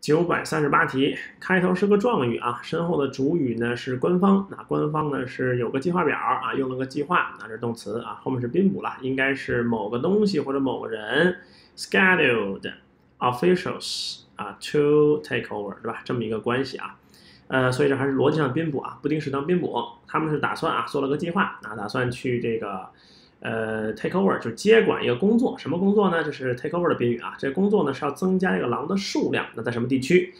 九百三十八题，开头是个状语啊，身后的主语呢是官方，那官方呢是有个计划表啊，用了个计划，那是动词啊，后面是宾补了，应该是某个东西或者某个人 scheduled officials 啊 to take over 对吧？这么一个关系啊，呃，所以这还是逻辑上宾补啊，不定式当宾补，他们是打算啊做了个计划啊，打算去这个。呃，take over 就是接管一个工作，什么工作呢？就是 take over 的宾语啊。这工作呢是要增加这个狼的数量。那在什么地区？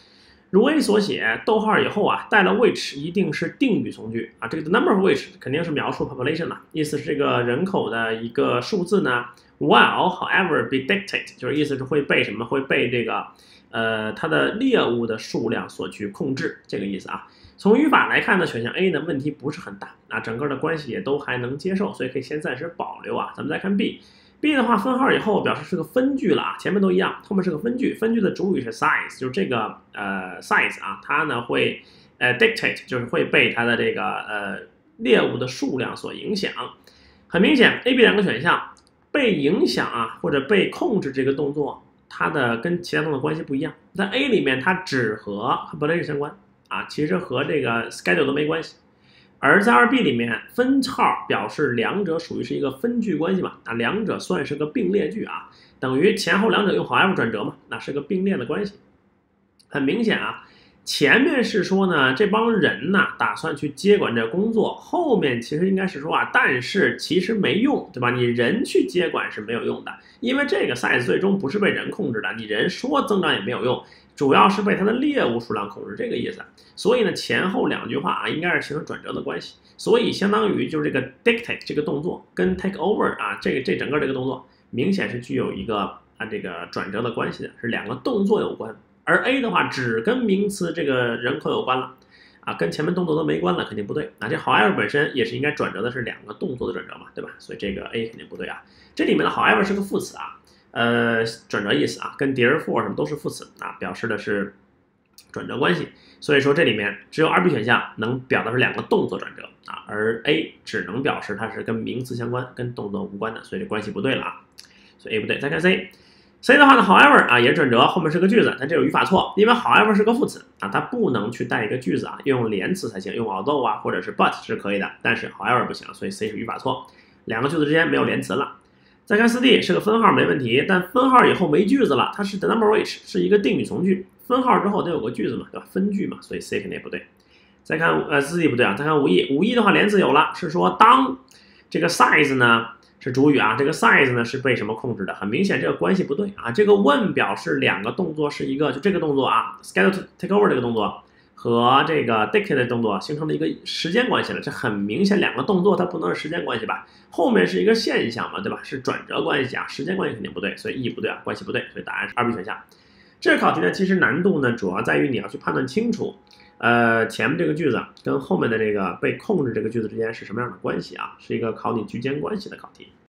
如 A 所写，逗号以后啊带了 which 一定是定语从句啊。这个 the number of which 肯定是描述 population 了，意思是这个人口的一个数字呢。While however be dictated 就是意思是会被什么？会被这个呃它的猎物的数量所去控制，这个意思啊。从语法来看呢，选项 A 呢问题不是很大啊，整个的关系也都还能接受，所以可以先暂时保留啊。咱们再看 B，B 的话分号以后表示是个分句了啊，前面都一样，后面是个分句，分句的主语是 size，就是这个呃 size 啊，它呢会呃 dictate，就是会被它的这个呃猎物的数量所影响。很明显，A、B 两个选项被影响啊或者被控制这个动作，它的跟其他动作关系不一样，在 A 里面它只和 population 相关。啊，其实和这个 schedule 都没关系，而在二 B 里面，分号表示两者属于是一个分句关系嘛，啊，两者算是个并列句啊，等于前后两者用 however 转折嘛，那是个并列的关系。很明显啊，前面是说呢，这帮人呢打算去接管这工作，后面其实应该是说啊，但是其实没用，对吧？你人去接管是没有用的，因为这个 size 最终不是被人控制的，你人说增长也没有用。主要是被它的猎物数量控制，这个意思。所以呢，前后两句话啊，应该是形成转折的关系。所以相当于就是这个 dictate 这个动作跟 take over 啊，这个这整个这个动作明显是具有一个啊这个转折的关系的，是两个动作有关。而 A 的话只跟名词这个人口有关了啊，跟前面动作都没关了，肯定不对。啊，这 however 本身也是应该转折的是两个动作的转折嘛，对吧？所以这个 A 肯定不对啊。这里面的 however 是个副词啊。呃，转折意思啊，跟 there for 什么都是副词啊，表示的是转折关系。所以说这里面只有二 B 选项能表达出两个动作转折啊，而 A 只能表示它是跟名词相关，跟动作无关的，所以这关系不对了啊。所以 A 不对。再看 C C 的话呢，however 啊也是转折，后面是个句子，但这有语法错，因为 however 是个副词啊，它不能去带一个句子啊，要用连词才行，用 although 啊或者是 but 是可以的，但是 however 不行，所以 C 是语法错，两个句子之间没有连词了。再看四 D 是个分号没问题，但分号以后没句子了，它是 the number which 是一个定语从句，分号之后得有个句子嘛，对吧？分句嘛，所以 C 肯定不对。再看呃四 D 不对啊，再看五 E，五 E 的话连词有了，是说当这个 size 呢是主语啊，这个 size 呢是被什么控制的？很明显这个关系不对啊，这个 when 表示两个动作是一个，就这个动作啊，schedule to take over 这个动作。和这个 dictate 的动作形成了一个时间关系了，这很明显，两个动作它不能是时间关系吧？后面是一个现象嘛，对吧？是转折关系啊，时间关系肯定不对，所以 E 不对啊，关系不对，所以答案是二 B 选项。这考题呢，其实难度呢主要在于你要去判断清楚，呃，前面这个句子跟后面的这个被控制这个句子之间是什么样的关系啊？是一个考你句间关系的考题。